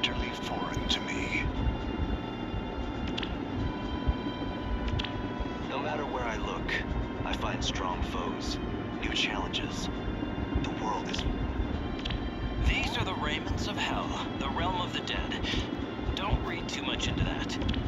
utterly foreign to me. No matter where I look, I find strong foes, new challenges. The world is... These are the raiments of Hel, the realm of the dead. Don't read too much into that.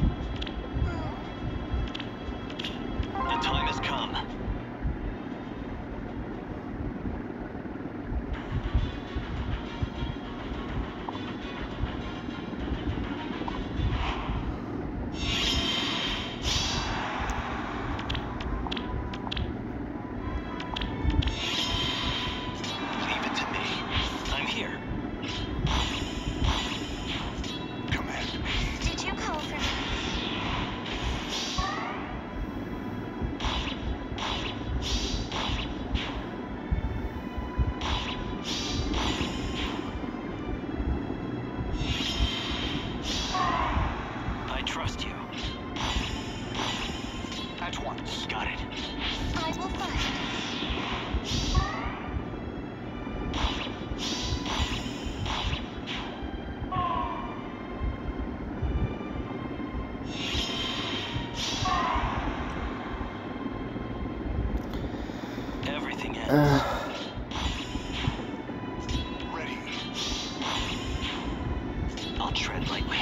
You. At once. Got it. I will fight. Everything ends. Uh. Ready. I'll tread lightly.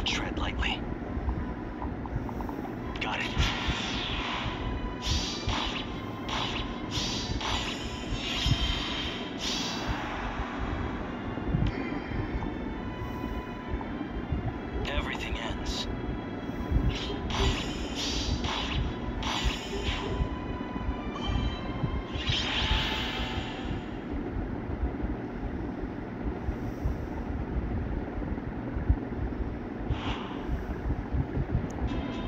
Don't tread lightly. Got it. Everything ends.